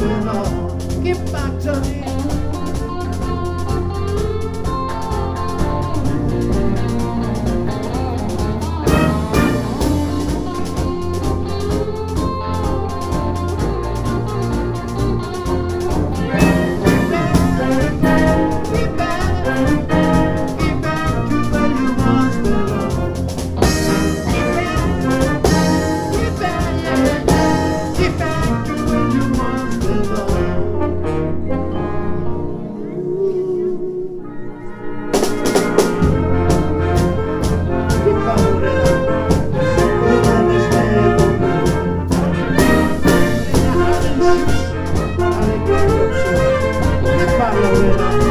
still. Get back to me. Follow it up.